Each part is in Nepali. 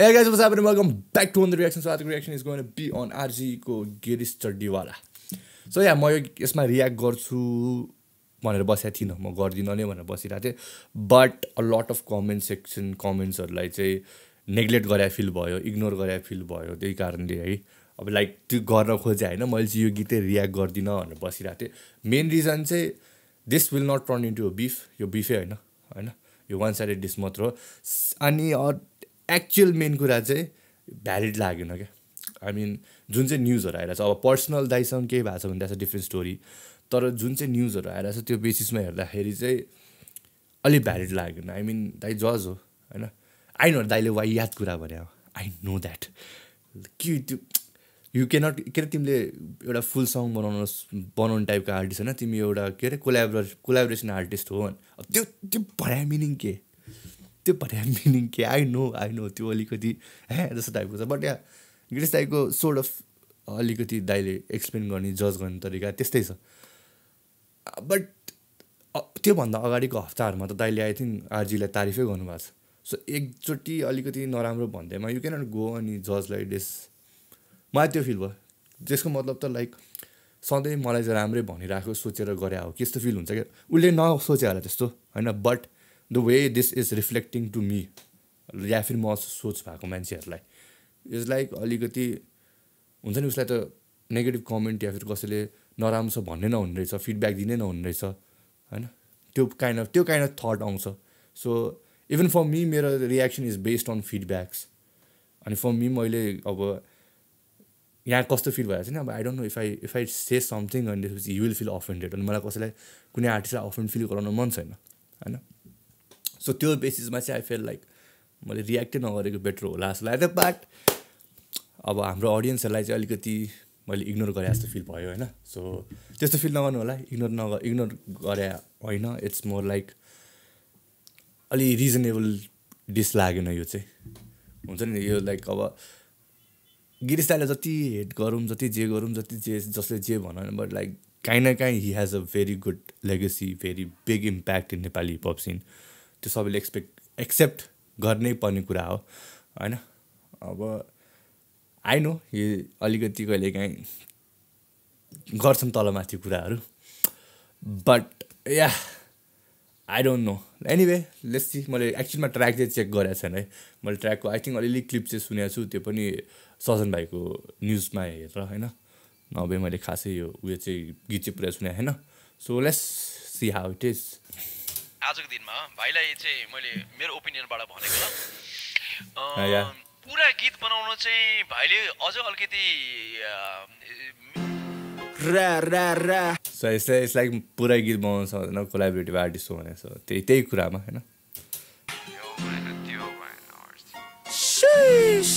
Hey guys, what's happening? Welcome back to On the Reaction. So आजको is going to be on आरजीको गिरिस चड्डीवाला सो या म यो यसमा रियाक्ट गर्छु भनेर बसेको थिइनँ। म गर्दिनँ नै भनेर बसिरहेको थिएँ। But a lot of comment section कमेन्ट्सहरूलाई चाहिँ नेग्लेक्ट गरे फिल भयो इग्नोर गरे फिल भयो। त्यही कारणले है अब लाइक त्यो गर्न खोजेँ होइन। मैले चाहिँ यो गीतै रियाक्ट गर्दिनँ भनेर बसिरहेको थिएँ। मेन रिजन चाहिँ this will not turn into beef यो बिफै होइन होइन। यो वान साइडेड डिस मात्र हो। अनि एक्चुअल मेन कुरा चाहिँ भ्यालिड लागेन क्या. आई मिन जुन चाहिँ न्युजहरू आइरहेको छ अब पर्सनल दाइसँग केही भएको छ भने द्याट्स डिफ्रेन्ट स्टोरी तर जुन चाहिँ न्युजहरू आइरहेको छ त्यो बेसिसमा हेर्दाखेरि चाहिँ अलिक भ्यालिड लागेन. आई मिन दाइ जज हो होइन? आई नो दाइले वाइ याद कुरा भने आई नो द्याट के त्यो यु क्यानट के अरे तिमीले एउटा फुल सङ बनाउनु बनाउने टाइपको आर्टिस्ट होइन? तिमी एउटा के अरे कोलाबोर कोलाबोरेसन आर्टिस्ट हो त्यो त्यो भर्या मिनिङ के? त्यो भर्या मिनिङ के? आई नो आई नो त्यो अलिकति हे जस्तो टाइपको छ बट या गिरिस दाईको सोर्ट अफ अलिकति दाइले एक्सप्लेन गर्ने जज गर्ने तरिका त्यस्तै छ। बट त्योभन्दा अगाडिको हप्ताहरूमा त दाइले आई थिङ्क आरजीलाई तारिफै गर्नुभएको छ। सो एकचोटि अलिकति नराम्रो भन्दैमा यु क्यानट गो अनि जजलाई डेस मलाई त्यो फिल भयो। त्यसको मतलब त लाइक सधैँ मलाई चाहिँ राम्रै भनिरहेको सोचेर गरे हो। त्यस्तो फिल हुन्छ क्या? उसले नसोचे होला त्यस्तो होइन? But the way this is reflecting to me या फिर म सोच भएको मान्छेहरूलाई। इज लाइक अलिकति हुन्छ नि उसलाई त नेगेटिभ कमेन्ट या फिर कसैले नराम्रो छ भन्ने नहुने रहेछ फिडब्याक दिनै नहुने रहेछ होइन? त्यो काइन्ड अफ त्यो काइन्ड अफ थट आउँछ। सो इभन फर मी मेरो reaction is based on feedbacks अनि फर मी मैले अब यहाँ कस्तो फिल छ नि? अब I don't know if I if I say something अनि त्यसपछि यु विल फिल अफेन्डेड अनि मलाई कसैलाई कुनै आर्टिस्टलाई अफेन्ड फिल गराउनु मन छैन होइन? सो त्यो बेसिसमा चाहिँ आई फिल लाइक मैले रियाक्टै नगरेको बेटर होला जस्तो लाग्यो बट अब हाम्रो अडियन्सहरूलाई चाहिँ अलिकति मैले इग्नोर गरेँ जस्तो फिल भयो होइन? सो त्यस्तो फिल नगर्नु होला। इग्नोर नग इग्नोर गरे होइन। इट्स मोर लाइक अलि रिजनेबल डिस लागेन यो चाहिँ। हुन्छ नि? यो लाइक अब गिरिस दाईलाई जति हेट गरौँ जति जे गरौँ जति जे जसले जे भन बट लाइक काहीँ न काहीँ he has a very good legacy very big impact in Nepali hip hop scene त्यो सबैले एक्सपेक्ट एक्सेप्ट गर्नै पर्ने कुरा हो होइन? अब आई नो यो अलिकति कहिले काहीँ गर्छन् तलमाथि कुराहरू but yeah I don't know anyway let's see मैले एक्चुअलमा ट्र्याक चाहिँ चेक गरेको छैन है। मैले ट्र्याकको आई थिङ्क अलिअलि क्लिप चाहिँ सुनेको छु त्यो पनि सजन भाइको न्युजमा हेरेर होइन? नभए मैले खासै यो उयो चाहिँ गीत चाहिँ पुरा सुने होइन so let's see how it is आजको दिनमा भाइलाई चाहिँ मैले मेरो ओपिनियनबाट भनेको। पुरा गीत बनाउन चाहिँ भाइले अझ अलिकति रा रा रा। सो यसलाई पुरै गीत बनाउनु सक्दैन कोलाबरेटिभ आर्टिस्ट हो भने सो त्यही त्यही कुरामा होइन? Sheesh.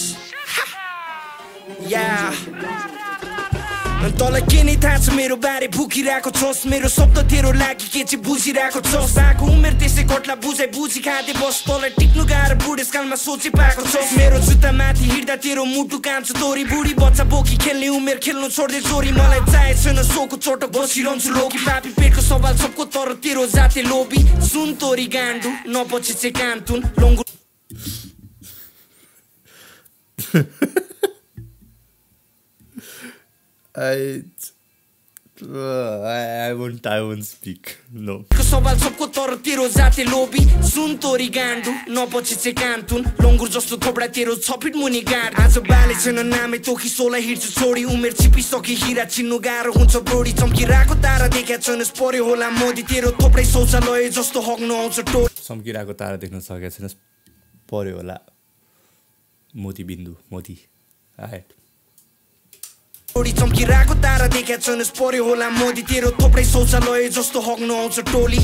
Yeah. तँलाई के नै थाहा छ मेरो बारे भुकिरहेको छोस् मेरो शब्द तेरो लागि के चाहिँ बुझिरहेको छोस् आएको उमेर त्यसै कट्ला बुझाइ बुझी खाँदै बस टिक्नु गाह्रो बुढेसकालमा सोची पाएको छोस् मेरो जुत्ता माथि हिँड्दा तेरो मुटु कान्छ तोरी बुढी बच्चा बोकी खेल्ने उमेर खेल्नु छोड्दै चोरी मलाई चाहे छैन सोको चोटो बसिरहन्छु लोकी पापी पेटको सवाल सबको तर लोभी सुन तोरी गान्डु won't I won't speak no को सवाल सबको तर तेरो जाते लोभी सुन तोरी गान्डु नपछि चाहिँ कान्तुन लङ्गुर जस्तो थोपडा तेरो छ फिट मुनि गाड आज बाले छैन नामै तोकी सोलाई हिँड्छु छोडी उमेर छिपिसके हिरा चिन्नु गाह्रो हुन्छ ब्रोडी चम्किरहेको तारा देखा छैनस् पर्यो होला मोदी तेरो थोप्रै शौचालय जस्तो हग्नु आउँछ टोली सम्किरहेको तारा देख्न सकेको छैन पऱ्यो होला मोती बिन्दु मोती आए टोली चम्किरहेको तारा देखा छैनस् पर्यो होला मोदी तेरो थोप्रै शौचालय जस्तो हग्नु आउँछ टोली।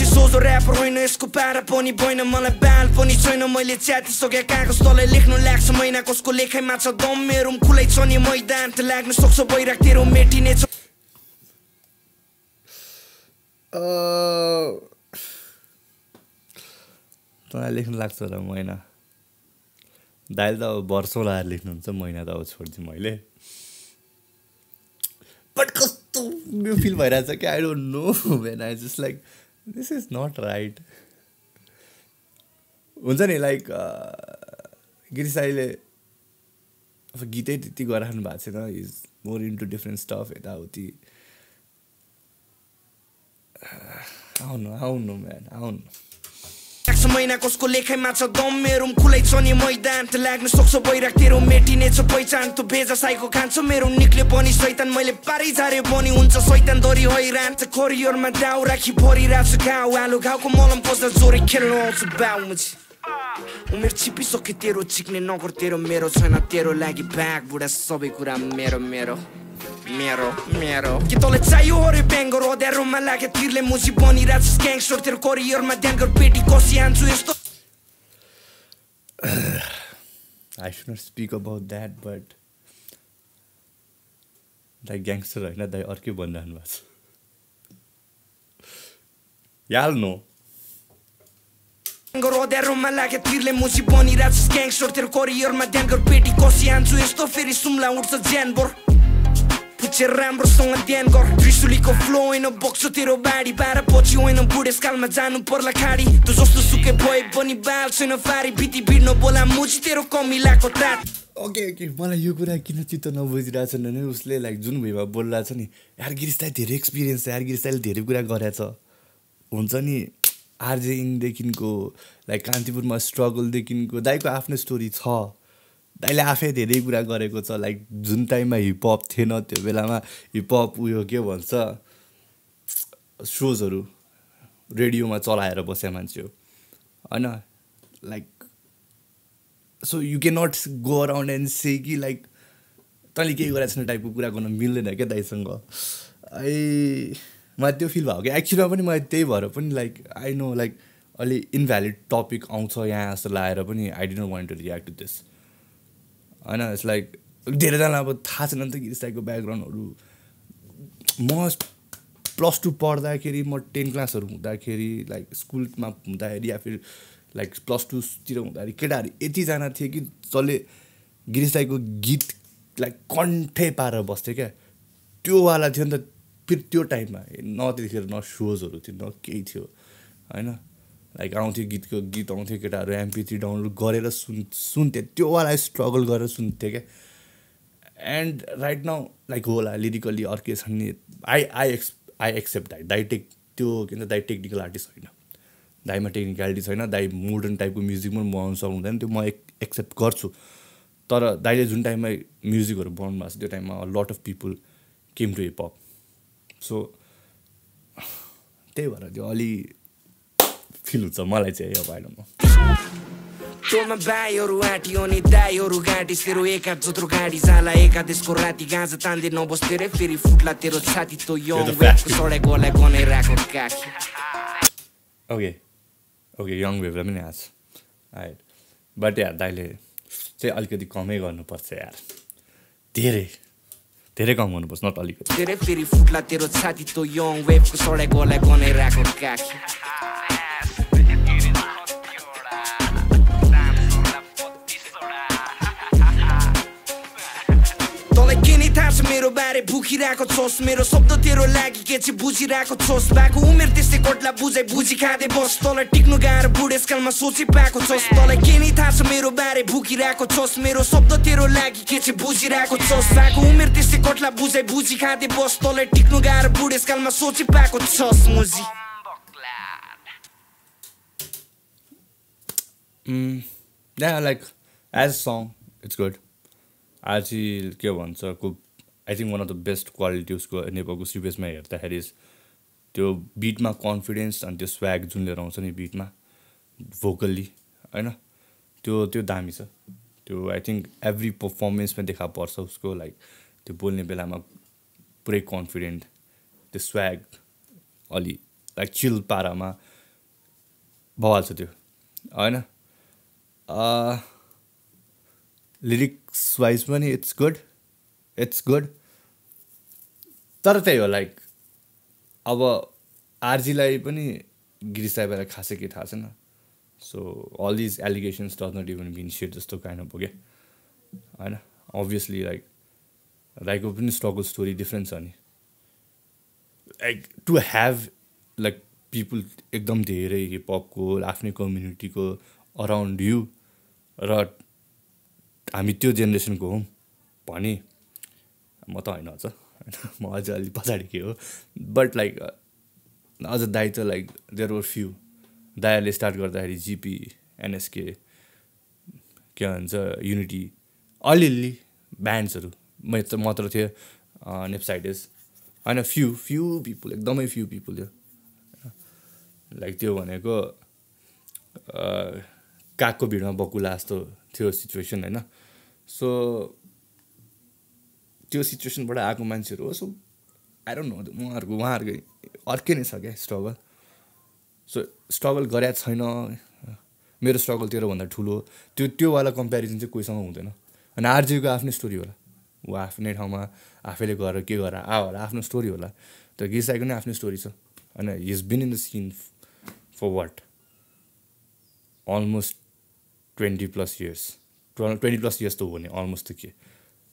सोझो ऱ्यापर होइन यसको पारा पनि भएन मलाई बाल पनि छैन मैले च्यातिसके कागज तलै लेख्नु लाग्छ महिना कसको लेखाइमा छ दम मेरो खुलै छ नि मैदान त लाग्न सक्छ बैराग तेरो मेटिने छ। तँलाई लेख्नु लाग्छ र महिना दाइले त अब वर्षौँ लगाएर लेख्नुहुन्छ महिना त अब छोडिदिउँ मैले। बट कस्तो यो फिल भइरहेछ कि I don't know when I just like this is not right हुन्छ नि लाइक गिरिश अहिले अब गीतै त्यति गराउनु भएको छैन। Is more into different stuff यताउति। आउनु आउनु म्यान आउनु लाग्छ महिना कसको लेखाइमा छ दम मेरो खुलै छ नि मैदान त लाग्न सक्छ बैराग तेरो मेटिनेछ पहिचान त भेजा साइको खान्छ मेरो निक्ले पनि सैतान मैले पारै झारे पनि हुन्छ सैतान दरी हैरान त करियरमा दाउ राखी भरिरहेको छ घाउ आलो घाउको मलम पस्दा जोरै खेल्नु आउँछु बाउ उमेर छिपिसक्यो तेरो चिक्ने नगर तेरो मेरो छैन तेरो लागि भाग बुढा सबै कुरा मेरो मेरो मेरो मेरो के तँलाई चाहियो अरे ब्याङ्गर अँध्यारोमा लागे तिरले मुसी बनिरहेको छ ग्याङ्स्टर तेरो करियरमा ध्यान गर पेटी कसी हान्छु यस्तो I should not speak about that but दाइ ग्याङ्स्टर होइन दाइ अर्कै भनिरहनु भएको छ याल नो गर अँध्यारोमा लागे तिरले मुसी बनिरहेको छ ग्याङ्स्टर तेरो करियरमा ध्यान गर पेटी कसी हान्छु यस्तो फेरि सुम्ला उठ्छ ज्यानबर पुछेर राम्रोसँग ध्यान गर त्रिशुलीको फ्लो होइन बक्छ तेरो बाढी बाह्र पछि होइन बुढेसकालमा जानु पर्ला खाडी तँ जस्तो सुके भए पनि बाल छैन फारी बिती भिड्न बोला मुजी तेरो कमिलाको तात ओके ओके मलाई यो कुरा किन चित्त नबुझिरहेछ भने उसले लाइक जुन भुइँमा बोलिरहेछ नि यार गिरिस दाई धेरै एक्सपिरियन्स छ यार गिरिस दाईले धेरै कुरा गरेछ हुन्छ नि आरजे इङदेखिको लाइक कान्तिपुरमा स्ट्रगलदेखिको दाईको आफ्नो स्टोरी छ दाइले आफै धेरै कुरा गरेको छ लाइक जुन टाइममा हिपहप थिएन त्यो बेलामा हिपहप उयो के भन्छ सोजहरू रेडियोमा चलाएर बसे मान्छे हो। होइन? Like so you can not go around and say कि लाइक तैँले केही गरेको छैन टाइपको कुरा गर्न मिल्दैन क्या दाइसँग। आई मलाई त्यो फिल भएको। कि एक्चुअलीमा पनि मलाई त्यही भएर पनि लाइक आई नो लाइक अलि इनभ्यालिड टपिक आउँछ यहाँ जस्तो लागेर पनि I didn't want to react to this होइन इट्स लाइक धेरैजना अब थाहा छैन नि त गिरिस दाईको ब्याकग्राउन्डहरू म प्लस टू पढ्दाखेरि म टेन क्लासहरू हुँदाखेरि लाइक स्कुलमा हुँदाखेरि या फिर लाइक प्लस टूतिर हुँदाखेरि केटाहरू यतिजना थिए कि जसले गिरिस दाईको गीत लाइक कन्ठै पारेर बस्थ्यो क्या। त्योवाला थियो नि त फेरि त्यो टाइममा न त्यतिखेर न सोजहरू थियो न केही थियो होइन। लाइक आउँथ्यो गीतको गीत आउँथ्यो केटाहरू एमपी थ्री डाउनलोड गरेर सुन् सुन्थ्यो। त्योवाला स्ट्रगल गरेर सुन्थ्यो क्या। एन्ड राइट नाउ लाइक होला लिरिकली अर्कै छन् नि I I ex I except दाई दाई टेक त्यो के भन्छ दाई टेक्निकल आर्टिस्ट होइन। दाईमा टेक्निकलिटी छैन दाई मोडर्न टाइपको म्युजिक पनि बनाउनु सक्नुहुँदैन त्यो म एक एक्सेप्ट गर्छु। तर दाइले जुन टाइममा म्युजिकहरू बनाउनु भएको छ त्यो टाइममा lot of people came to hip hop so त्यही भएर त्यो अलि फिल हुन्छ मलाई चाहिँ अब आइडनमा टोलमा भाइहरू आँटियो नि दाईहरू गाँटी तेरो एकाध जोत्रो गाडी जाला एकादेशको राति गाँजा तान्दै नबस्थे रे फेरि फुट्ला तेरो छाती तो यङ त्यो त वेबको fact. सडै गलाई गनाइरहेको काखी। ओके ओके यङ वेभलाई पनि छ। आइट बट यार दाइले चाहिँ अलिकति कमै गर्नुपर्छ यार। धेरै धेरै कम गर्नुपर्छ नट अलिकति। तेरे फेरि फुट्ला तेरो छाती तो यङ वेबको सडै गलाई गनाइरहेको काखी। मेरो बारे भुकिरहेको छोस् मेरो शब्द तेरो लागि के चाहिँ बुझिरहेको छोस् भएको उमेर त्यस्तै कट्ला बुझाइ बुझी खाँदै बस तँलाई टिक्नु गाह्रो बुढेसकालमा सोची पाएको छोस् तँलाई के नै थाहा छ मेरो बारे भुकिरहेको छोस् मेरो शब्द तेरो लागि के चाहिँ बुझिरहेको छोस् भएको उमेर त्यस्तै कट्ला बुझाइ बुझी खाँदै बस तँलाई टिक्नु गाह्रो बुढेसकालमा सोची पाएको छोस् मुजी yeah like as song it's good आजी के भन्छ को I think one of the best quality उसको नेपालको सिपेसमा हेर्दाखेरि त्यो बिटमा कन्फिडेन्स अनि त्यो स्व्याग जुन लिएर आउँछ नि बिटमा भोकल्ली होइन? त्यो त्यो दामी छ। त्यो आई थिङ्क एभ्री पर्फर्मेन्समा देखा पर्छ उसको लाइक त्यो बोल्ने बेलामा पुरै कन्फिडेन्ट त्यो स्व्याग अलि लाइक चिल पारामा बवाल छ त्यो होइन? लिरिक्स वाइज पनि इट्स गुड इट्स गुड तर त्यही हो लाइक अब आरजीलाई पनि गिरिस साहेबलाई खासै केही थाहा छैन। So all these allegations does not even been set जस्तो काइन्ड अफ क्या। होइन? अभियसली लाइक राईको पनि स्ट्रगल स्टोरी डिफ्रेन्ट छ नि। Like to have like people एकदम धेरै हिपहपको आफ्नै कम्युनिटीको अराउन्ड यु र हामी त्यो जेनेरेसनको हौँ भने म त होइन अझ म अझ अलिक पछाडिकै हो? बट लाइक अझ दाइ त लाइक देयर वर फ्यु दायाले स्टार्ट गर्दाखेरि जिपी एनएसके के भन्छ युनिटी अलिअलि ब्यान्ड्सहरू म मात्र थियो नेप्साइडेस होइन फ्यु फ्यु पिपुल एकदमै फ्यु पिपुल थियो। लाइक त्यो भनेको कागको भिडमा बकुला जस्तो थियो सिचुएसन होइन? सो त्यो सिचुएसनबाट आएको मान्छेहरू हो सो डोन्ट नो उहाँहरूको उहाँहरूको अर्कै नै छ क्या स्ट्रगल सो स्ट्रगल गरेका छैन। मेरो स्ट्रगल तेरोभन्दा ठुलो। त्यो त्योवाला कम्पेरिजन चाहिँ कोहीसँग हुँदैन। अनि आरजेको आफ्नै स्टोरी होला। ऊ आफ्नै ठाउँमा आफैले गरेर के गरेर आ होला आफ्नो स्टोरी होला। तर गिसाईको नै आफ्नै स्टोरी छ। होइन he's been in the scene for what almost twenty plus years twenty plus years त हो नि अलमोस्ट त के।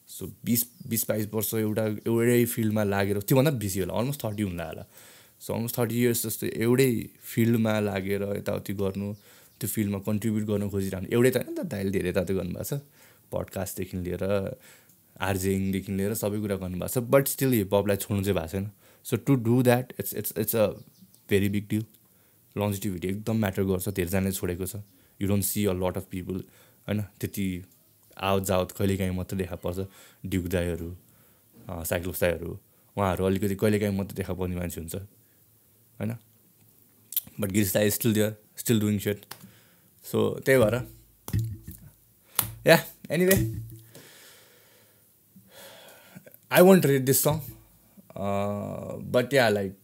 सो बिस बिस बाइस वर्ष एउटा एउटै फिल्डमा लागेर त्योभन्दा बेसी होला अलमोस्ट थर्टी हुन होला। सो अलमोस्ट थर्टी इयर्स जस्तो एउटै फिल्डमा लागेर यताउति गर्नु त्यो फिल्डमा कन्ट्रिब्युट गर्न खोजिरहनु एउटै त होइन त दाइले धेरै त गर्नुभएको छ। पडकास्टदेखि लिएर आर्जेङदेखि लिएर सबै कुरा गर्नुभएको छ बट स्टिल हिपहपलाई छोड्नु चाहिँ भएको छैन। So to do that it's it's it's a very big deal longevity एकदम म्याटर गर्छ धेरैजनाले छोडेको छ। You don't see a lot of people होइन? त्यति आवत जावत कहिलेकाहीँ मात्रै देखा पर्छ। ड्युक दाईहरू साइक्लोस दाईहरू उहाँहरू अलिकति कहिलेकाहीँ मात्रै देखा पर्ने मान्छे हुन्छ होइन? बट गिरिस दाई still there still doing set so त्यही भएर। Yeah anyway I won't read this song but yeah like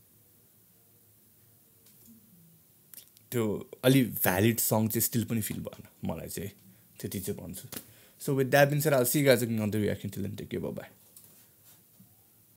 त्यो अलि भ्यालिड सङ चाहिँ स्टिल पनि फिल भएन मलाई चाहिँ त्यति चाहिँ भन्छु। So with that been sir all see guys other reaction till end take bye